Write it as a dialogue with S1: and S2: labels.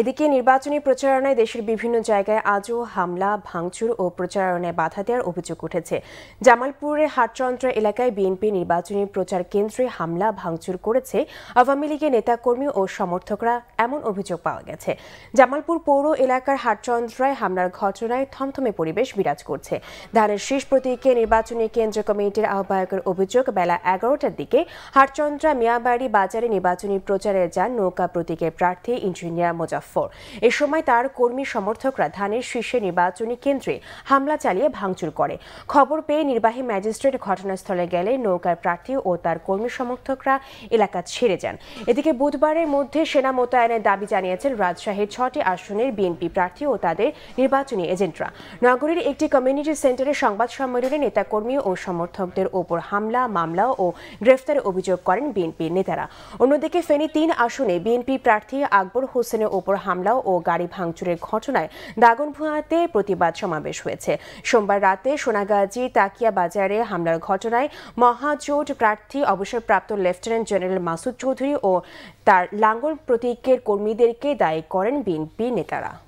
S1: এদিকে নির্বাচনী প্রচারণায় দেশের বিভিন্ন জায়গায় আজও হামলা, ভাঙচুর ও প্রচারণায় বাধা দেওয়ার অভিযোগ উঠেছে। জামালপুরের হাটচন্দ্র এলাকায় বিএনপি নির্বাচনী প্রচার কেন্দ্রে হামলা, ভাঙচুর করেছে আওয়ামী লীগের নেতাকর্মী ও সমর্থকরা এমন অভিযোগ পাওয়া গেছে। জামালপুর পৌর এলাকার হাটচন্দ্রায় হামলার ঘটনায় থমথমে পরিবেশ বিরাজ করছে। ধানের শীষ প্রতীকে নির্বাচনী কেন্দ্র কমিটির আহ্বায়কের অভিযোগ বেলা এগারোটার দিকে হাটচন্দ্রা মিয়াবাড়ি বাজারে নির্বাচনী প্রচারে যান নৌকা প্রতীকের প্রার্থী ইঞ্জিনিয়ার মোজাফর এ সময় তার কর্মী সমর্থকরা ধানের শীর্ষে নির্বাচনী কেন্দ্রে হামলা চালিয়ে ভাঙচুর করে। খবর পেয়ে নির্বাহী ম্যাজিস্ট্রেট ঘটনাস্থলে গেলে নৌকার প্রার্থী ও তার কর্মী সমর্থকরা এলাকা ছেড়ে যান। এদিকে বুধবারের মধ্যে সেনা মোতায়েনের দাবি জানিয়েছেন রাজশাহীর ছটি আসনের বিএনপি প্রার্থী ও তাদের নির্বাচনী এজেন্টরা। নগরীর একটি কমিউনিটি সেন্টারে সংবাদ সম্মেলনে নেতাকর্মী ও সমর্থকদের ওপর হামলা, মামলা ও গ্রেফতারের অভিযোগ করেন বিএনপির নেতারা। অন্যদিকে ফেনী তিন আসনে বিএনপি প্রার্থী আকবর হোসেনের ওপর হামলা ও গাড়ি ভাঙচুরের ঘটনায় দাগনভূয়াতে প্রতিবাদ সমাবেশ হয়েছে। সোমবার রাতে সোনাগাজী তাকিয়া বাজারে হামলার ঘটনায় মহাজোট প্রার্থী, অবসরপ্রাপ্ত লেফটেন্যান্ট জেনারেল মাসুদ চৌধুরী ও তার লাঙ্গল প্রতীকের কর্মীদেরকে দায়ী করেন বিএনপি নেতারা।